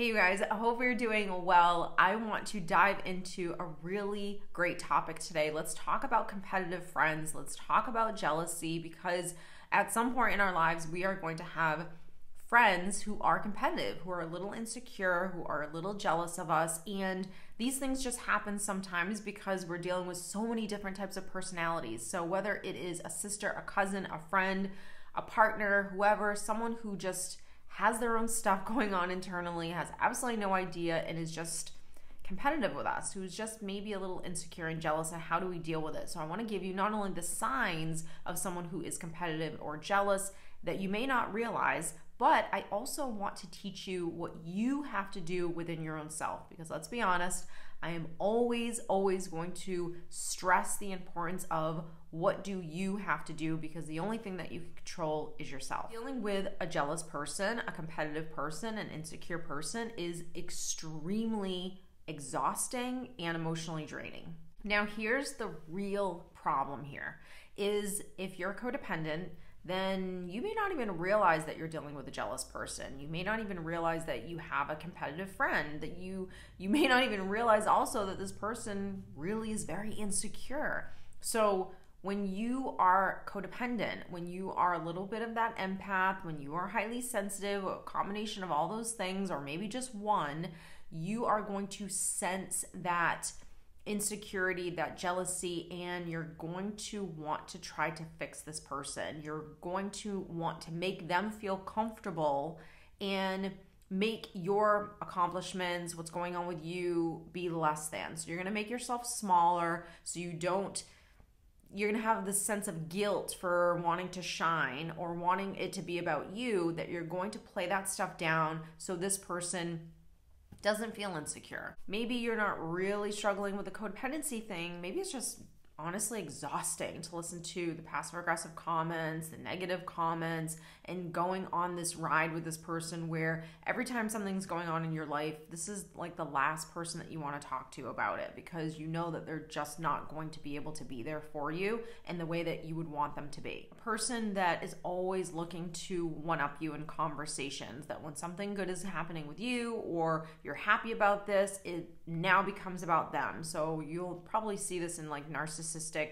Hey, you guys, I hope you're doing well. I want to dive into a really great topic today. Let's talk about competitive friends. Let's talk about jealousy because at some point in our lives, we are going to have friends who are competitive, who are a little insecure, who are a little jealous of us. And these things just happen sometimes because we're dealing with so many different types of personalities. So, whether it is a sister, a cousin, a friend, a partner, whoever, someone who just has their own stuff going on internally, has absolutely no idea, and is just competitive with us, who's just maybe a little insecure and jealous, and how do we deal with it? So, I want to give you not only the signs of someone who is competitive or jealous that you may not realize, but I also want to teach you what you have to do within your own self. Because let's be honest, I am always, always going to stress the importance of what do you have to do because the only thing that you can control is yourself. Dealing with a jealous person, a competitive person, an insecure person is extremely exhausting and emotionally draining. Now, here's the real problem here is if you're codependent, then you may not even realize that you're dealing with a jealous person. You may not even realize that you have a competitive friend, that you you may not even realize also that this person really is very insecure. So, when you are codependent, when you are a little bit of that empath, when you are highly sensitive, a combination of all those things or maybe just one, you are going to sense that insecurity, that jealousy, and you're going to want to try to fix this person. You're going to want to make them feel comfortable and make your accomplishments, what's going on with you, be less than. So you're going to make yourself smaller so you don't. You're going to have this sense of guilt for wanting to shine or wanting it to be about you, that you're going to play that stuff down so this person doesn't feel insecure. Maybe you're not really struggling with the codependency thing. Maybe it's just honestly exhausting to listen to the passive aggressive comments, the negative comments, and going on this ride with this person where every time something's going on in your life, this is like the last person that you want to talk to about it because you know that they're just not going to be able to be there for you in the way that you would want them to be. A person that is always looking to one up you in conversations, that when something good is happening with you or you're happy about this, it now becomes about them. So you'll probably see this in like narcissistic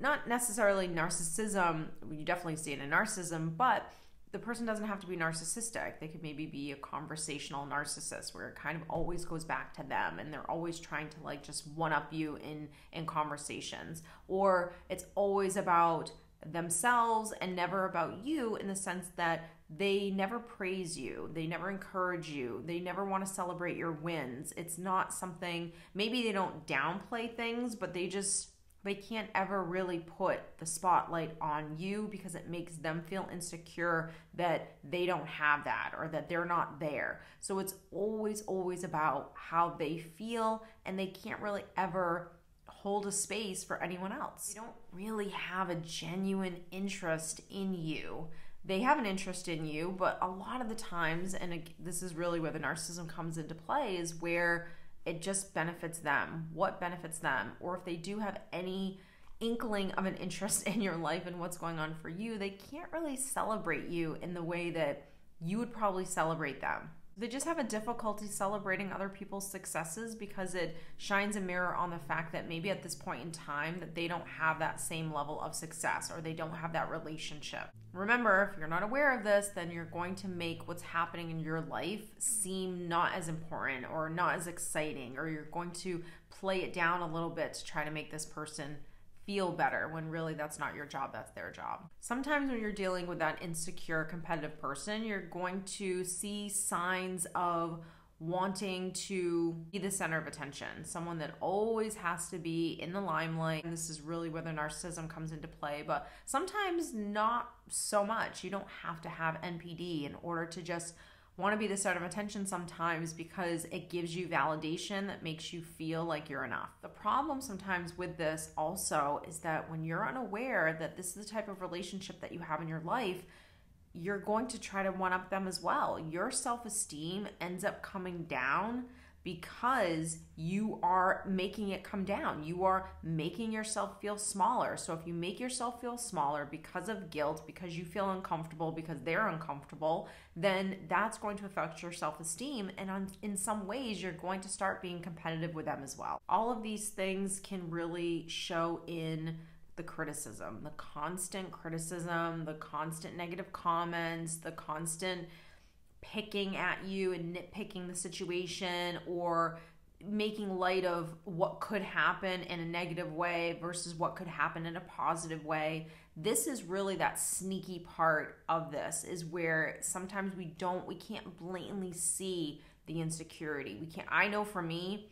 not necessarily narcissism, you definitely see it in narcissism, but the person doesn't have to be narcissistic. They could maybe be a conversational narcissist where it kind of always goes back to them and they're always trying to like just one up you in in conversations. Or it's always about themselves and never about you in the sense that they never praise you, they never encourage you, they never want to celebrate your wins. It's not something maybe they don't downplay things, but they just they can't ever really put the spotlight on you because it makes them feel insecure that they don't have that or that they're not there. So it's always, always about how they feel, and they can't really ever hold a space for anyone else. They don't really have a genuine interest in you. They have an interest in you, but a lot of the times, and this is really where the narcissism comes into play, is where it just benefits them. What benefits them? Or if they do have any inkling of an interest in your life and what's going on for you, they can't really celebrate you in the way that you would probably celebrate them. They just have a difficulty celebrating other people's successes because it shines a mirror on the fact that maybe at this point in time that they don't have that same level of success or they don't have that relationship. Remember, if you're not aware of this, then you're going to make what's happening in your life seem not as important or not as exciting or you're going to play it down a little bit to try to make this person feel better when really that's not your job, that's their job. Sometimes when you're dealing with that insecure, competitive person, you're going to see signs of wanting to be the center of attention, someone that always has to be in the limelight. And this is really where the narcissism comes into play, but sometimes not so much. You don't have to have NPD in order to just want to be the center of attention sometimes because it gives you validation that makes you feel like you're enough. The problem sometimes with this also is that when you're unaware that this is the type of relationship that you have in your life, you're going to try to one up them as well. Your self esteem ends up coming down because you are making it come down. You are making yourself feel smaller. So if you make yourself feel smaller because of guilt, because you feel uncomfortable, because they're uncomfortable, then that's going to affect your self esteem. And on, in some ways, you're going to start being competitive with them as well. All of these things can really show in the criticism, the constant criticism, the constant negative comments, the constant picking at you and nitpicking the situation or making light of what could happen in a negative way versus what could happen in a positive way. This is really that sneaky part of this is where sometimes we don't we can't blatantly see the insecurity. We can't I know for me,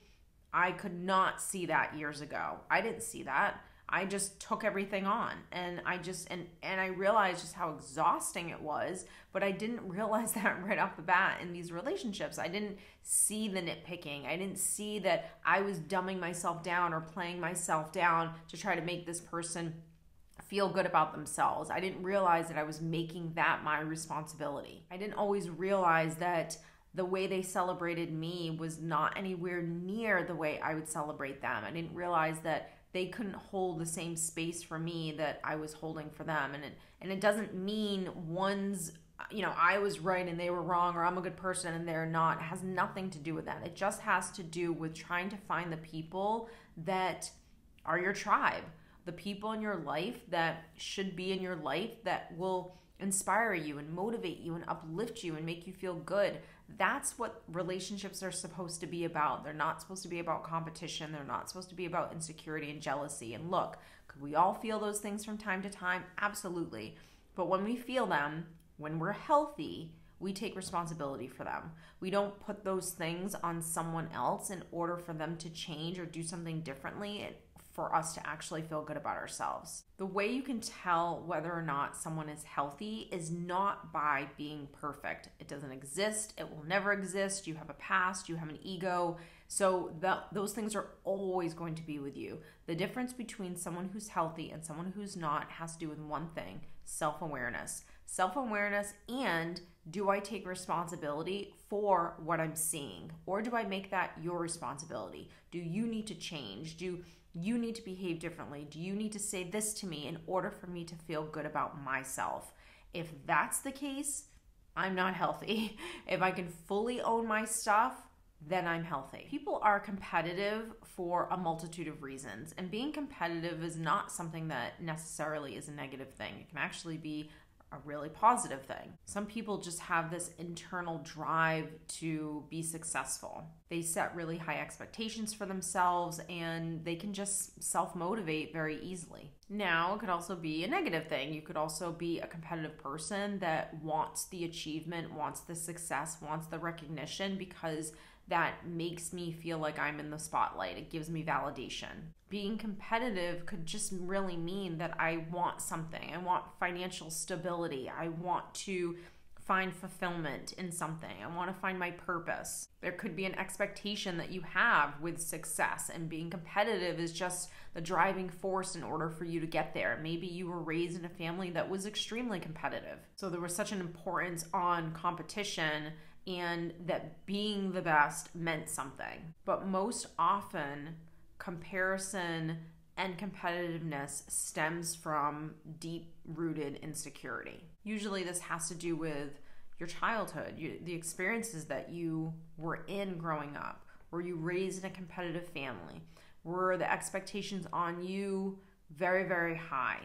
I could not see that years ago. I didn't see that. I just took everything on and I just and and I realized just how exhausting it was, but I didn't realize that right off the bat in these relationships. I didn't see the nitpicking. I didn't see that I was dumbing myself down or playing myself down to try to make this person feel good about themselves. I didn't realize that I was making that my responsibility. I didn't always realize that the way they celebrated me was not anywhere near the way I would celebrate them. I didn't realize that they couldn't hold the same space for me that I was holding for them. And it, and it doesn't mean one's, you know, I was right and they were wrong or I'm a good person and they're not. It has nothing to do with that. It just has to do with trying to find the people that are your tribe, the people in your life that should be in your life that will inspire you and motivate you and uplift you and make you feel good. That's what relationships are supposed to be about. They're not supposed to be about competition. They're not supposed to be about insecurity and jealousy. And look, could we all feel those things from time to time? Absolutely. But when we feel them, when we're healthy, we take responsibility for them. We don't put those things on someone else in order for them to change or do something differently for us to actually feel good about ourselves. The way you can tell whether or not someone is healthy is not by being perfect. It doesn't exist, it will never exist. You have a past, you have an ego. So the, those things are always going to be with you. The difference between someone who's healthy and someone who's not has to do with one thing self awareness. Self awareness and do I take responsibility for what I'm seeing? Or do I make that your responsibility? Do you need to change? Do you need to behave differently? Do you need to say this to me in order for me to feel good about myself? If that's the case, I'm not healthy. If I can fully own my stuff, then I'm healthy. People are competitive for a multitude of reasons, and being competitive is not something that necessarily is a negative thing. It can actually be a really positive thing. Some people just have this internal drive to be successful. They set really high expectations for themselves and they can just self motivate very easily. Now, it could also be a negative thing. You could also be a competitive person that wants the achievement, wants the success, wants the recognition because that makes me feel like I'm in the spotlight. It gives me validation. Being competitive could just really mean that I want something. I want financial stability. I want to find fulfillment in something. I want to find my purpose. There could be an expectation that you have with success, and being competitive is just the driving force in order for you to get there. Maybe you were raised in a family that was extremely competitive. So there was such an importance on competition and that being the best meant something. But most often, comparison and competitiveness stems from deep rooted insecurity. Usually, this has to do with your childhood, you, the experiences that you were in growing up. Were you raised in a competitive family? Were the expectations on you very, very high?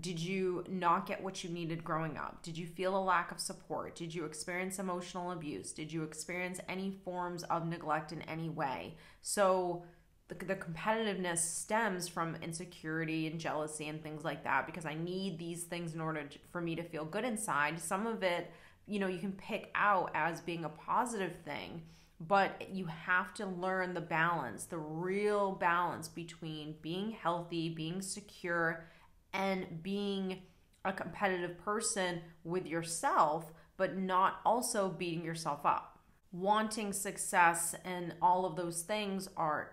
Did you not get what you needed growing up? Did you feel a lack of support? Did you experience emotional abuse? Did you experience any forms of neglect in any way? So, the, the competitiveness stems from insecurity and jealousy and things like that because I need these things in order to, for me to feel good inside. Some of it, you know, you can pick out as being a positive thing, but you have to learn the balance, the real balance between being healthy, being secure, and being a competitive person with yourself, but not also beating yourself up. Wanting success and all of those things are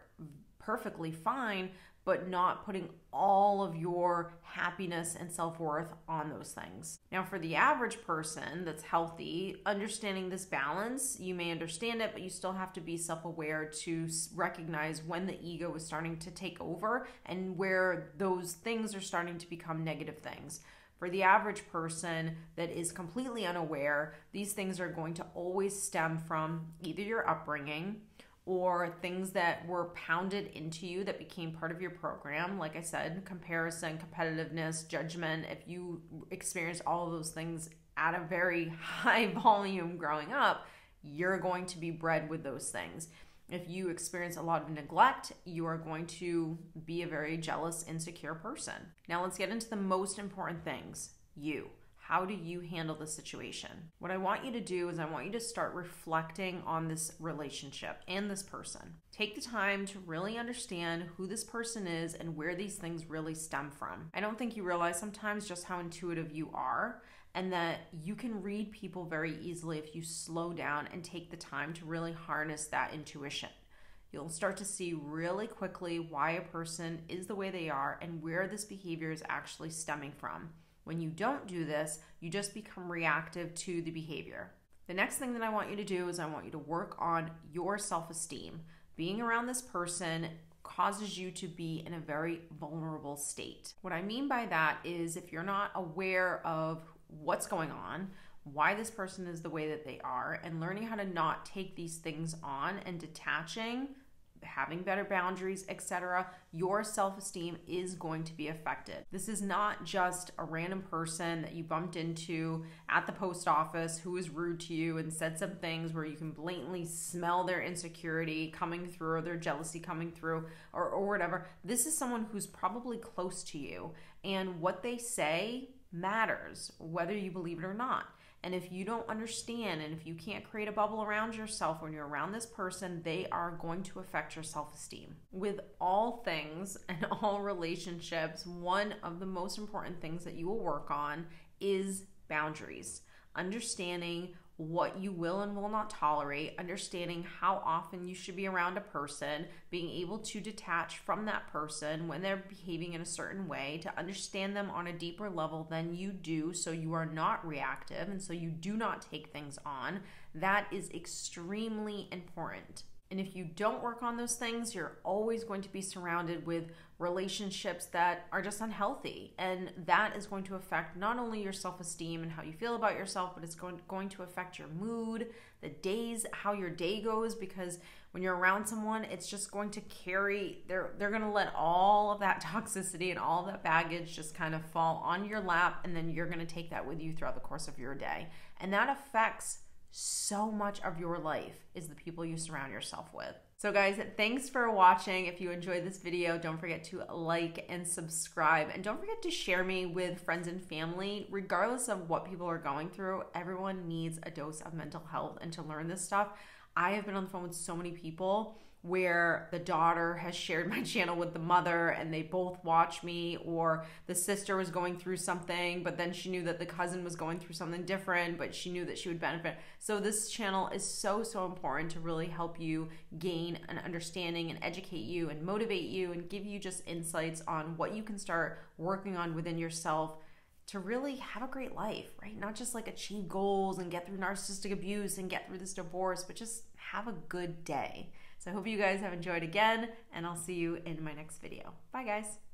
perfectly fine, but not putting all of your happiness and self worth on those things. Now, for the average person that's healthy, understanding this balance, you may understand it, but you still have to be self aware to recognize when the ego is starting to take over and where those things are starting to become negative things. For the average person that is completely unaware, these things are going to always stem from either your upbringing, or things that were pounded into you that became part of your program. Like I said, comparison, competitiveness, judgment. If you experience all of those things at a very high volume growing up, you're going to be bred with those things. If you experience a lot of neglect, you are going to be a very jealous, insecure person. Now, let's get into the most important things you. How do you handle the situation? What I want you to do is, I want you to start reflecting on this relationship and this person. Take the time to really understand who this person is and where these things really stem from. I don't think you realize sometimes just how intuitive you are and that you can read people very easily if you slow down and take the time to really harness that intuition. You'll start to see really quickly why a person is the way they are and where this behavior is actually stemming from. When you don't do this, you just become reactive to the behavior. The next thing that I want you to do is I want you to work on your self esteem. Being around this person causes you to be in a very vulnerable state. What I mean by that is if you're not aware of what's going on, why this person is the way that they are, and learning how to not take these things on and detaching having better boundaries, etc., your self esteem is going to be affected. This is not just a random person that you bumped into at the post office who was rude to you and said some things where you can blatantly smell their insecurity coming through or their jealousy coming through or, or whatever. This is someone who's probably close to you, and what they say matters, whether you believe it or not. And if you don't understand and if you can't create a bubble around yourself when you're around this person, they are going to affect your self esteem. With all things and all relationships, one of the most important things that you will work on is boundaries. Understanding what you will and will not tolerate, understanding how often you should be around a person, being able to detach from that person when they're behaving in a certain way, to understand them on a deeper level than you do so you are not reactive and so you do not take things on. That is extremely important. And if you don't work on those things, you're always going to be surrounded with relationships that are just unhealthy. And that is going to affect not only your self esteem and how you feel about yourself, but it's going, going to affect your mood, the days, how your day goes. Because when you're around someone, it's just going to carry, they're, they're going to let all of that toxicity and all that baggage just kind of fall on your lap. And then you're going to take that with you throughout the course of your day. And that affects so much of your life is the people you surround yourself with. So, guys, thanks for watching. If you enjoyed this video, don't forget to like and subscribe. And don't forget to share me with friends and family. Regardless of what people are going through, everyone needs a dose of mental health and to learn this stuff. I have been on the phone with so many people where the daughter has shared my channel with the mother and they both watch me, or the sister was going through something, but then she knew that the cousin was going through something different, but she knew that she would benefit. So, this channel is so, so important to really help you gain an understanding and educate you and motivate you and give you just insights on what you can start working on within yourself to really have a great life, right? Not just like achieve goals and get through narcissistic abuse and get through this divorce, but just have a good day. So I hope you guys have enjoyed again, and I'll see you in my next video. Bye, guys.